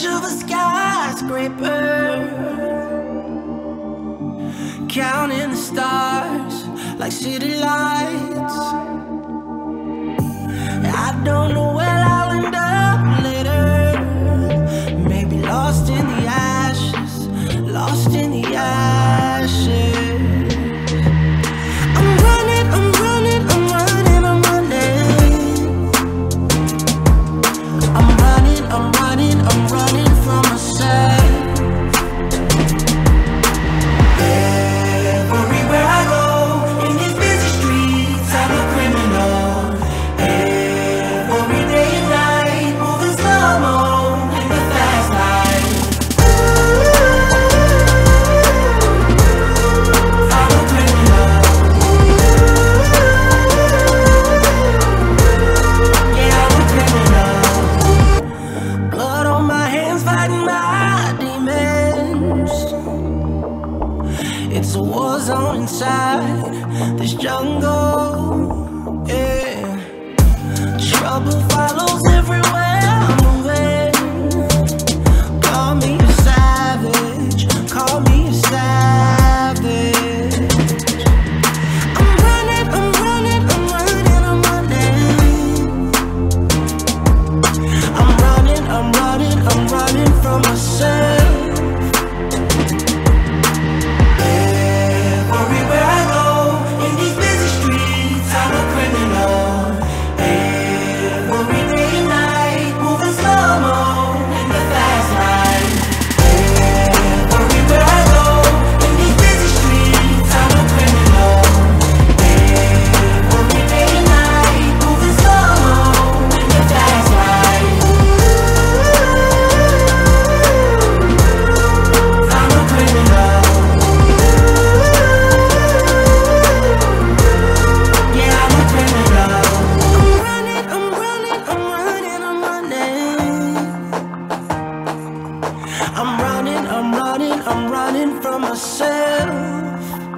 edge of a skyscraper. Counting the stars like city lights. I don't know It's a war zone inside this jungle. Yeah. Trouble follows everyone. running from myself.